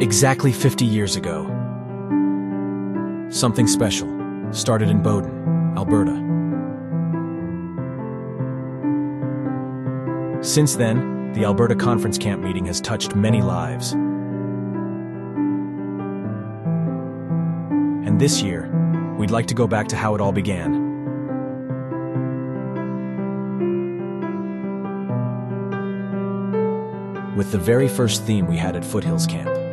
Exactly 50 years ago, something special started in Bowden, Alberta. Since then, the Alberta Conference Camp meeting has touched many lives. And this year, we'd like to go back to how it all began. With the very first theme we had at Foothills Camp.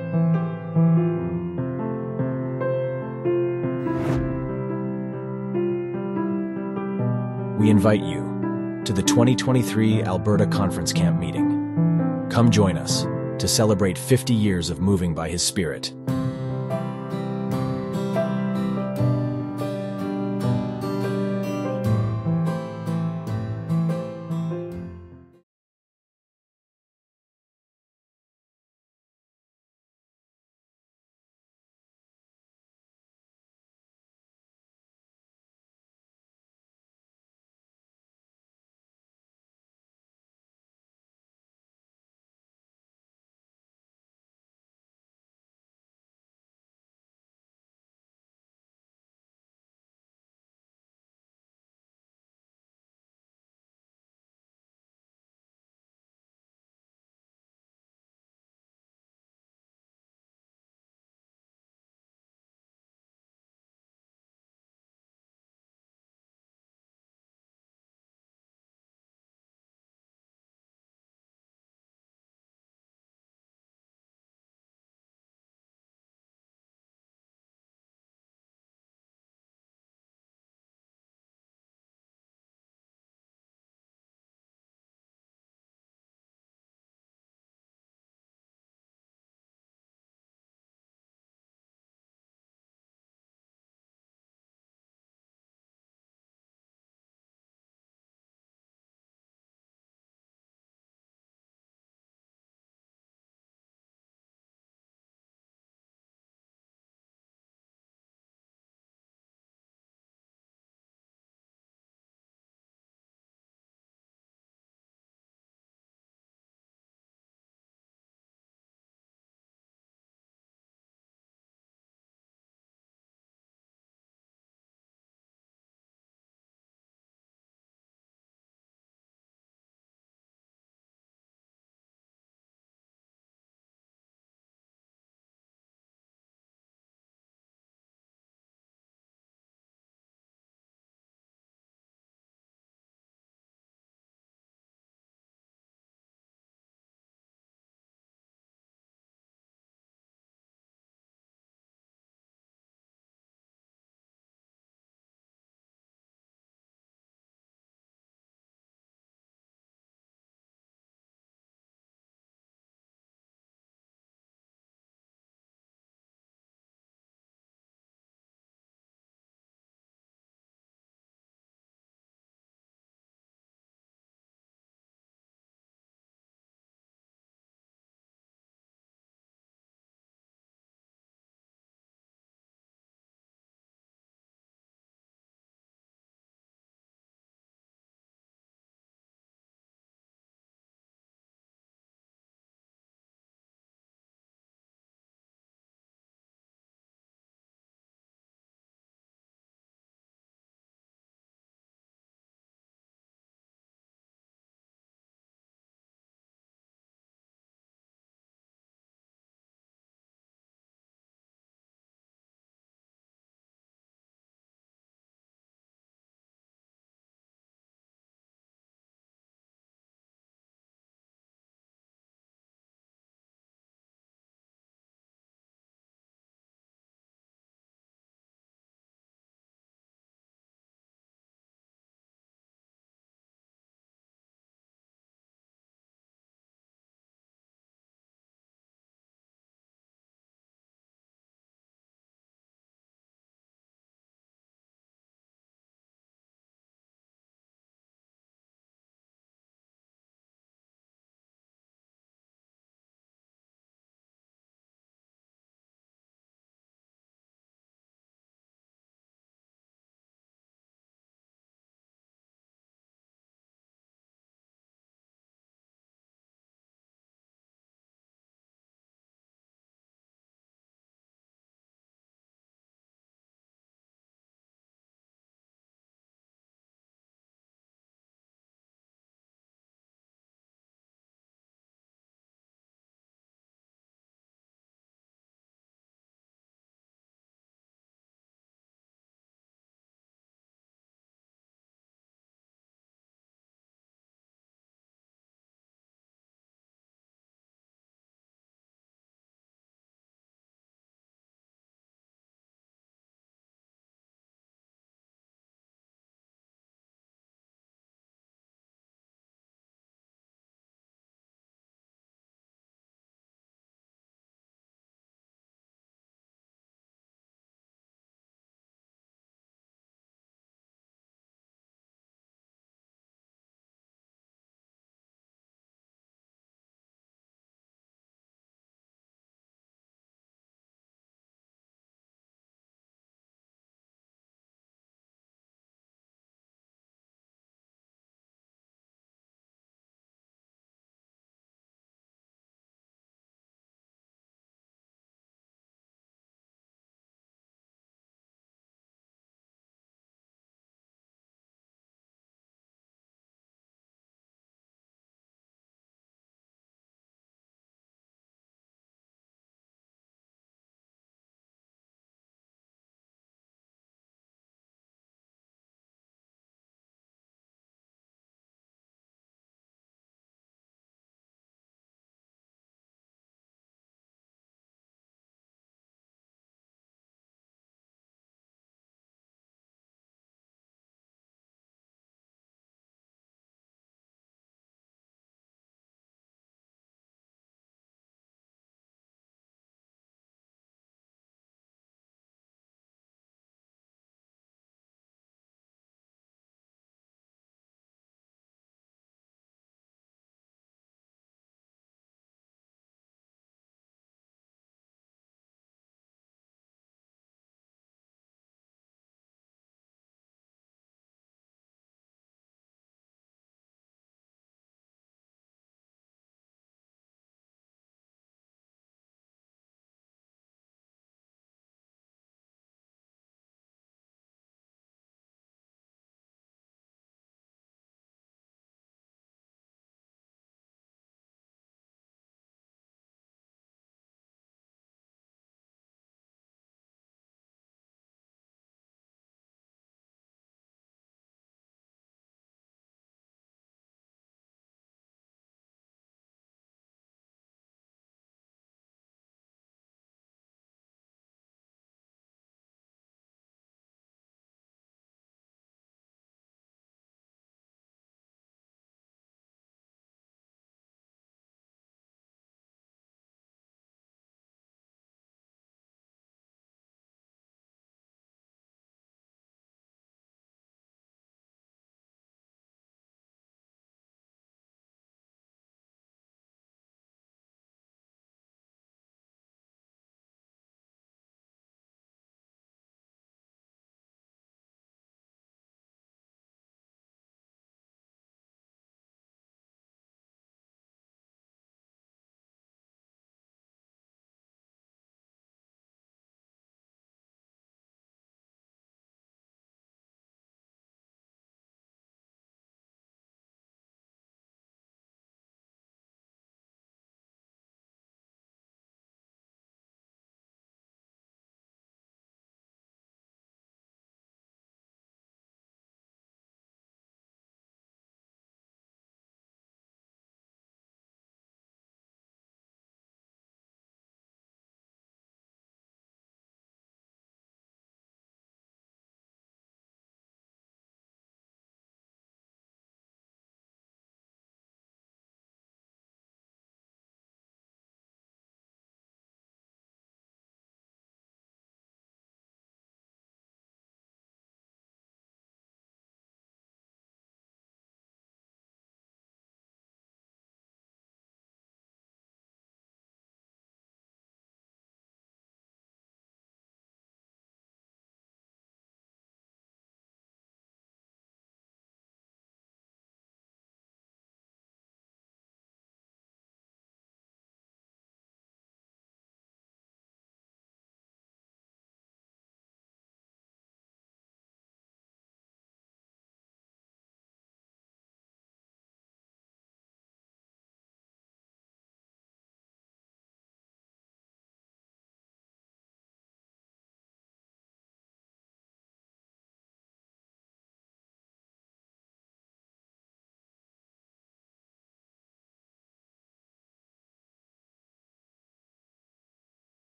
Invite you to the 2023 Alberta Conference Camp meeting. Come join us to celebrate 50 years of moving by His Spirit.